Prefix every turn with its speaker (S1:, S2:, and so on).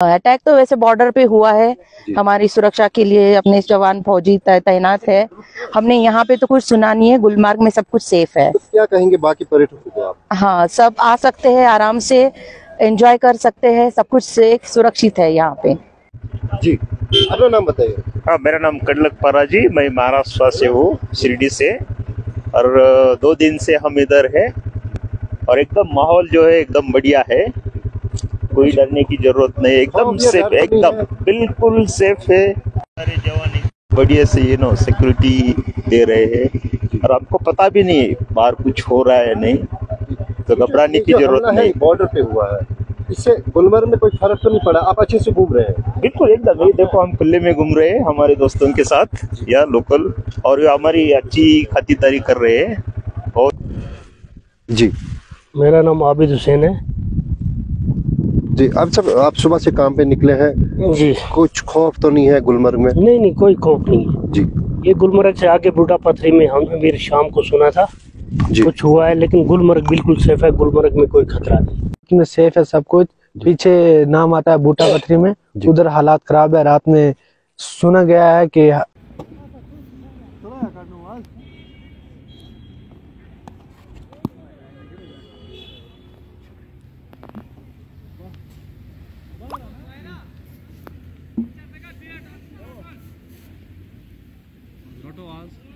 S1: Attack तो वैसे border पे हुआ है। हमारी सुरक्षा के लिए अपने जवान फौजी तैनात है। हमने यहाँ पे तो कुछ सुना नहीं है गुलमार्ग में सब कुछ सेफ़ है।
S2: तो क्या कहेंगे बाकी पर्यटकों को आप?
S1: हाँ सब आ सकते हैं आराम से एंजॉय कर सकते हैं सब कुछ सेफ़ सुरक्षित है यहाँ पे।
S2: जी अपना नाम बताइए।
S3: हाँ मेरा नाम कडलक पराजी मैं महाराष्ट्र से हूँ शिरडी से। और दो दिन से हम इधर है। और एकदम माहौल जो है एकदम बढ़िया है। कोई डरने की ज़रूरत नहीं एकदम सेफ़ एकदम बिल्कुल सेफ़ है। सारे जवान बढ़िया से ये नो सिक्योरिटी दे रहे हैं। और आपको पता भी नहीं बाहर कुछ हो रहा है नहीं तो घबराने की ज़रूरत
S2: है
S3: नहीं।
S2: बॉर्डर पे हुआ है। इससे गुलमर्ग में कोई फ़र्क तो नहीं पड़ा आप अच्छे से घूम रहे हैं।
S3: बिल्कुल एकदम ये देखो हम खुले में घूम रहे हैं हमारे दोस्तों के साथ या लोकल और हमारी अच्छी खातिरदारी कर रहे हैं। और
S2: जी।
S4: मेरा नाम आबिद हुसैन है।
S2: जी अब सब आप सुबह से काम पे निकले हैं?
S4: जी।
S2: कुछ खौफ तो नहीं है गुलमर्ग में?
S4: नहीं नहीं कोई खौफ नहीं। है
S2: जी।
S4: ये गुलमर्ग से आगे बूढ़ा पथरी में हमने भी शाम को सुना था।
S2: जी।
S4: कुछ हुआ है लेकिन गुलमर्ग बिल्कुल सेफ़ है गुलमर्ग में कोई खतरा नहीं।
S5: सेफ़ है सब कुछ। पीछे नाम आता है बूटा पथरी में। उधर हालात खराब है रात में सुना गया है की to us